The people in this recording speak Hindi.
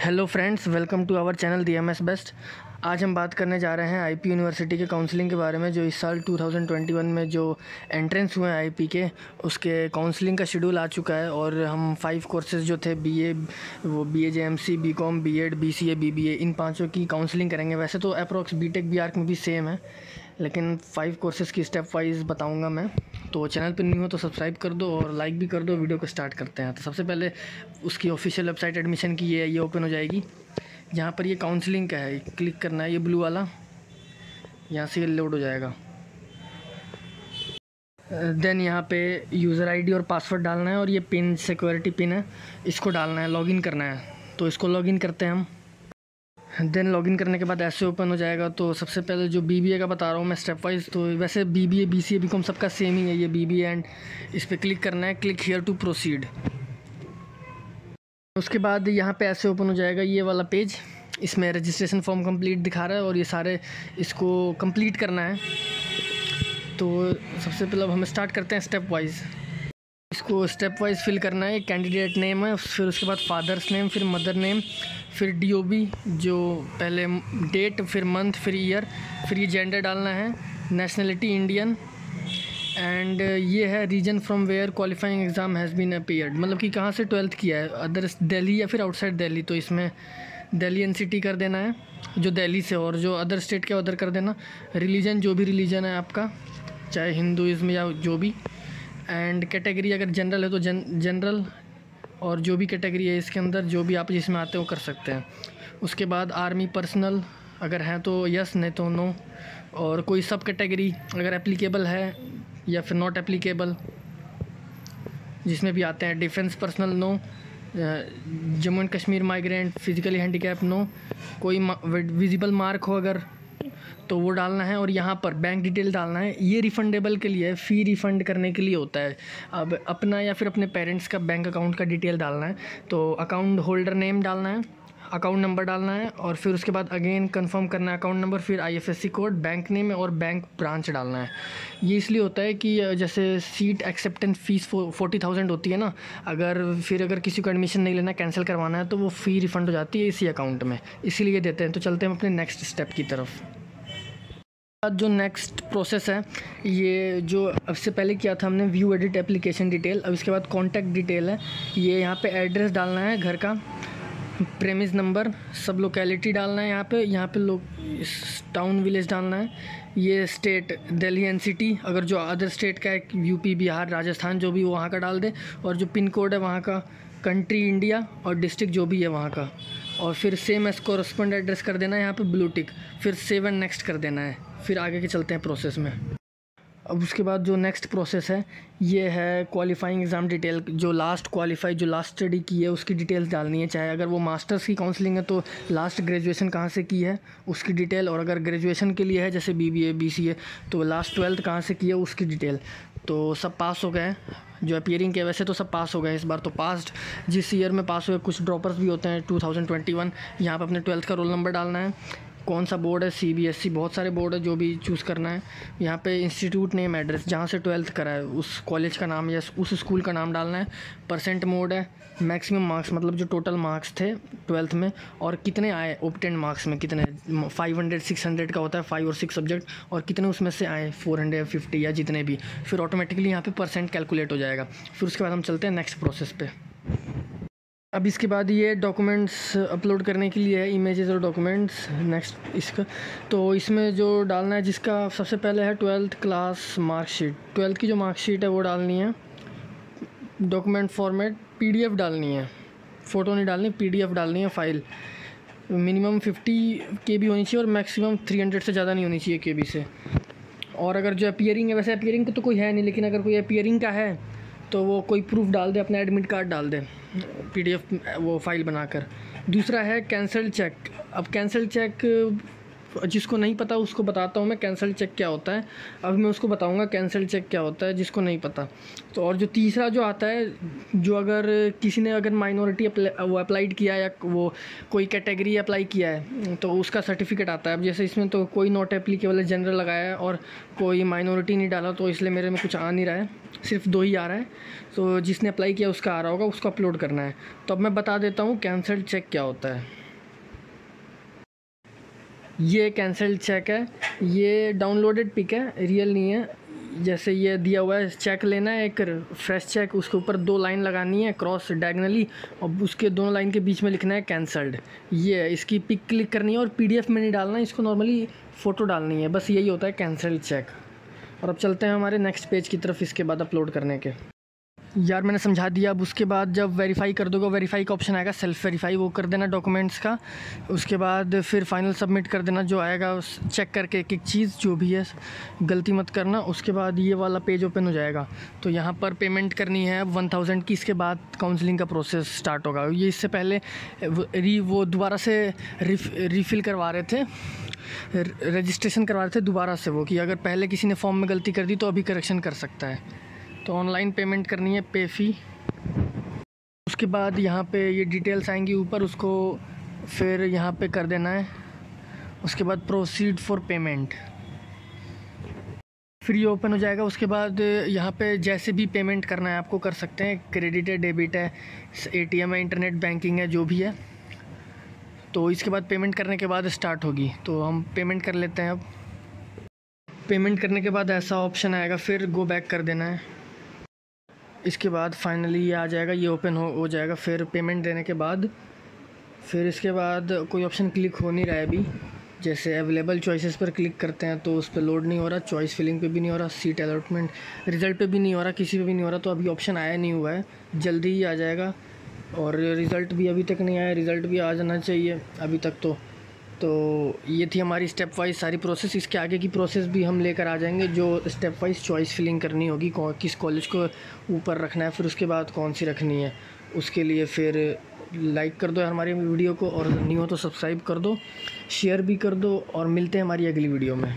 Hello friends welcome to our channel D M S best आज हम बात करने जा रहे हैं आईपी यूनिवर्सिटी के काउंसलिंग के बारे में, जो इस साल 2021 में जो एंट्रेंस हुए हैं आईपी के, उसके काउंसलिंग का शेड्यूल आ चुका है और हम फाइव कोर्सेज जो थे बीए वो B A J M C B com B ed B C A B B A इन पाँचों की काउंसलिंग करेंगे। वैसे तो approx B tech B arch में भी सेम है। लेकिन फाइव कोर्सेज़ की स्टेप वाइज बताऊँगा मैं। तो चैनल पर नहीं हो तो सब्सक्राइब कर दो और लाइक भी कर दो वीडियो को स्टार्ट करते हैं। तो सबसे पहले उसकी ऑफिशियल वेबसाइट एडमिशन की है ये ओपन हो जाएगी। यहाँ पर ये काउंसलिंग का है क्लिक करना है ये ब्लू वाला। यहाँ से लोड हो जाएगा। देन यहाँ पे यूज़र आईडी और पासवर्ड डालना है और ये पिन सिक्योरिटी पिन है, इसको डालना है लॉगिन करना है। तो इसको लॉगिन करते हैं हम। देन लॉगिन करने के बाद ऐसे ओपन हो जाएगा तो सबसे पहले जो बीबीए का बता रहा हूँ मैं स्टेप वाइज तो वैसे B B A B C A B com सबका सेम ही है, ये बी बी एंड इस पर क्लिक करना है क्लिक हेयर टू प्रोसीड उसके बाद यहाँ पे ऐसे ओपन हो जाएगा ये वाला पेज इसमें रजिस्ट्रेशन फॉर्म कंप्लीट दिखा रहा है और ये सारे इसको कंप्लीट करना है. तो सबसे पहले अब हम स्टार्ट करते हैं स्टेप वाइज इसको स्टेप वाइज फिल करना है कैंडिडेट नेम है, फिर उसके बाद फादर्स नेम फिर मदर नेम फिर डीओबी जो पहले डेट फिर मंथ फिर ईयर फिर ये जेंडर डालना है। नेशनलिटी इंडियन एंड ये है region from where qualifying exam has been appeared मतलब कि कहाँ से ट्वेल्थ किया है? अदर दिल्ली या फिर आउटसाइड दिल्ली तो इसमें दिल्ली एन कर देना है, जो दिल्ली से और जो अदर स्टेट के उधर कर देना। रिलीजन जो भी रिलीजन है आपका, चाहे हिंदुज़म या जो भी। एंड कैटेगरी अगर जनरल है तो जन जनरल और जो भी कैटेगरी है इसके अंदर जो भी आप जिसमें आते हो कर सकते हैं। उसके बाद आर्मी पर्सनल, अगर हैं तो यस, नहीं तो नो। और कोई सब कैटेगरी अगर एप्लीकेबल है या फिर नॉट एप्लीकेबल, जिसमें भी आते हैं, defence personnel no Jammu and Kashmir migrant, physically handicap no, कोई विजिबल मार्क हो अगर तो वो डालना है और यहाँ पर बैंक डिटेल डालना है। ये रिफ़ंडेबल के लिए फ़ी रिफ़ंड करने के लिए होता है। अब अपना या फिर अपने पेरेंट्स का बैंक अकाउंट का डिटेल डालना है। तो अकाउंट होल्डर नेम डालना है अकाउंट नंबर डालना है और फिर उसके बाद अगेन कंफर्म करना है अकाउंट नंबर फिर आईएफएससी कोड बैंक नेम और बैंक ब्रांच डालना है। ये इसलिए होता है कि जैसे seat acceptance fees forty thousand होती है ना, अगर फिर अगर किसी को एडमिशन नहीं लेना कैंसिल करवाना है तो वो फ़ी रिफ़ंड हो जाती है इसी अकाउंट में। इसीलिए देते हैं। तो चलते हैं अपने नेक्स्ट स्टेप की तरफ़। जो नेक्स्ट प्रोसेस है, ये जो अब से पहले किया था हमने व्यू एडिट एप्लीकेशन डिटेल अब इसके बाद कॉन्टैक्ट डिटेल है। ये यहाँ पे एड्रेस डालना है घर का प्रेमिस नंबर सब लोकेलिटी डालना है यहाँ पे यहाँ पे लोग टाउन विलेज डालना है। ये स्टेट दिल्ली एन अगर जो अदर स्टेट का है यूपी बिहार राजस्थान जो भी वहाँ का डाल दे। और जो पिन कोड है वहाँ का कंट्री इंडिया और डिस्ट्रिक्ट जो भी है वहाँ का। और फिर सेम एस कोरस्पॉन्ड एड्रेस कर देना है यहाँ पे ब्लू टिक फिर सेव एंड नेक्स्ट कर देना है, फिर आगे के चलते हैं प्रोसेस में। अब उसके बाद जो नेक्स्ट प्रोसेस है, ये है क्वालिफाइंग एग्ज़ाम डिटेल जो लास्ट क्वालिफाई जो लास्ट स्टडी की है, उसकी डिटेल्स डालनी है। चाहे अगर वो मास्टर्स की काउंसलिंग है तो लास्ट ग्रेजुएशन कहाँ से की है, उसकी डिटेल और अगर ग्रेजुएशन के लिए है, जैसे B B A B C A तो लास्ट ट्वेल्थ कहाँ से की है, उसकी डिटेल तो सब पास हो गए। जो अपियरिंग के वैसे तो सब पास हो गए, इस बार तो पास जिस ईयर में पास हुए, कुछ ड्रॉपर्स भी होते हैं 2021 यहाँ पर अपने ट्वेल्थ का रोल नंबर डालना है। कौन सा बोर्ड है? सी बी एस ई बहुत सारे बोर्ड है जो भी चूज़ करना है। यहाँ पे इंस्टीट्यूट नेम एड्रेस जहाँ से ट्वेल्थ करा है। उस कॉलेज का नाम या उस स्कूल का नाम डालना है। परसेंट मोड है मैक्सिमम मार्क्स मतलब जो टोटल मार्क्स थे ट्वेल्थ में, और कितने आए ओपटेन मार्क्स में? कितने? फाइव हंड्रेड सिक्स हंड्रेड का होता है फाइव और सिक्स सब्जेक्ट और कितने उसमें से आए? फोर हंड्रेड फिफ्टी या जितने भी। फिर ऑटोमेटिकली यहाँ पे परसेंट कैलकुलेट हो जाएगा। फिर उसके बाद हम चलते हैं नेक्स्ट प्रोसेस पे। अब इसके बाद ये डॉक्यूमेंट्स अपलोड करने के लिए है इमेजेस और डॉक्यूमेंट्स नेक्स्ट इसका। तो इसमें जो डालना है, जिसका सबसे पहले है ट्वेल्थ क्लास मार्कशीट ट्वेल्थ की जो मार्कशीट है, वो डालनी है। डॉक्यूमेंट फॉर्मेट पीडीएफ डालनी है। फ़ोटो नहीं डालनी पीडीएफ डालनी है file minimum fifty K B होनी चाहिए और मैक्सिमम थ्री हंड्रेड से ज़्यादा नहीं होनी चाहिए के बी से। और अगर जो अपियरिंग है, वैसे अपियरिंग का तो कोई है नहीं, लेकिन अगर कोई अपियरिंग का है तो वो कोई प्रूफ डाल दे, अपना एडमिट कार्ड डाल दे। पीडीएफ वो फ़ाइल बनाकर। दूसरा है कैंसल चेक अब कैंसल चेक जिसको नहीं पता उसको बताता हूँ मैं कैंसल चेक क्या होता है। अब मैं उसको बताऊँगा कैंसल चेक क्या होता है, जिसको नहीं पता। तो और जो तीसरा जो आता है, जो अगर किसी ने अगर माइनॉरिटी वो अप्लाइड किया या वो कोई कैटेगरी अप्लाई किया है तो उसका सर्टिफिकेट आता है। अब जैसे इसमें तो कोई नॉट एप्लीकेबल जनरल लगाया है और कोई माइनॉरिटी नहीं डाला तो इसलिए मेरे में कुछ आ नहीं रहा है। सिर्फ़ दो ही आ रहा है। तो जिसने अप्लाई किया उसका आ रहा होगा, उसको अपलोड करना है। तो अब मैं बता देता हूँ कैंसिल चेक क्या होता है। ये कैंसिल चेक है। ये डाउनलोडेड पिक है रियल नहीं है। जैसे ये दिया हुआ है चेक लेना है, एक फ्रेश चेक उसके ऊपर दो लाइन लगानी है क्रॉस डायगनली और उसके दोनों लाइन के बीच में लिखना है कैंसल्ड ये है, इसकी पिक क्लिक करनी है, और पीडीएफ में नहीं डालना, इसको नॉर्मली फ़ोटो डालनी है। बस यही होता है कैंसल्ड चेक और अब चलते हैं हमारे नेक्स्ट पेज की तरफ़ इसके बाद अपलोड करने के। यार मैंने समझा दिया, अब उसके बाद जब वेरीफाई कर दोगे वेरीफाई का ऑप्शन आएगा सेल्फ वेरीफाई वो कर देना डॉक्यूमेंट्स का। उसके बाद फिर फाइनल सबमिट कर देना जो आएगा, उस चेक करके एक एक चीज़ जो भी है, गलती मत करना। उसके बाद ये वाला पेज ओपन हो जाएगा। तो यहाँ पर पेमेंट करनी है, अब वन थाउज़ेंड की, इसके बाद काउंसलिंग का प्रोसेस स्टार्ट होगा। ये इससे पहले री वो दोबारा से रिफ़िल करवा रहे थे रजिस्ट्रेशन करवा रहे थे दोबारा से वो, कि अगर पहले किसी ने फॉर्म में गलती कर दी तो अभी करेक्शन कर सकता है। तो ऑनलाइन पेमेंट करनी है पे फ़ी उसके बाद यहाँ पे ये डिटेल्स आएँगी ऊपर, उसको फिर यहाँ पे कर देना है। उसके बाद प्रोसीड फॉर पेमेंट फिर ये ओपन हो जाएगा। उसके बाद यहाँ पे जैसे भी पेमेंट करना है, आपको कर सकते हैं। क्रेडिट है डेबिट है एटीएम है इंटरनेट बैंकिंग है, जो भी है। तो इसके बाद पेमेंट करने के बाद स्टार्ट होगी। तो हम पेमेंट कर लेते हैं अब। पेमेंट करने के बाद ऐसा ऑप्शन आएगा, फिर गो बैक कर देना है। इसके बाद फाइनली ये आ जाएगा, ये ओपन हो हो जाएगा, फिर पेमेंट देने के बाद, फिर इसके बाद कोई ऑप्शन क्लिक हो नहीं रहा है अभी। जैसे अवेलेबल चॉइसेस पर क्लिक करते हैं तो उस पर लोड नहीं हो रहा चॉइस फिलिंग पे भी नहीं हो रहा सीट अलॉटमेंट रिज़ल्ट पे भी नहीं हो रहा, किसी पे भी नहीं हो रहा तो अभी ऑप्शन आया नहीं हुआ है। जल्दी ही आ जाएगा और रिज़ल्ट भी अभी तक नहीं आया रिज़ल्ट भी आ जाना चाहिए अभी तक तो। तो ये थी हमारी स्टेप वाइज सारी प्रोसेस इसके आगे की प्रोसेस भी हम लेकर आ जाएँगे, जो स्टेप वाइज चॉइस फिलिंग करनी होगी किस कॉलेज को ऊपर रखना है, फिर उसके बाद कौन सी रखनी है। उसके लिए फिर लाइक कर दो हमारी वीडियो को, और नहीं हो तो सब्सक्राइब कर दो शेयर भी कर दो, और मिलते हैं हमारी अगली वीडियो में।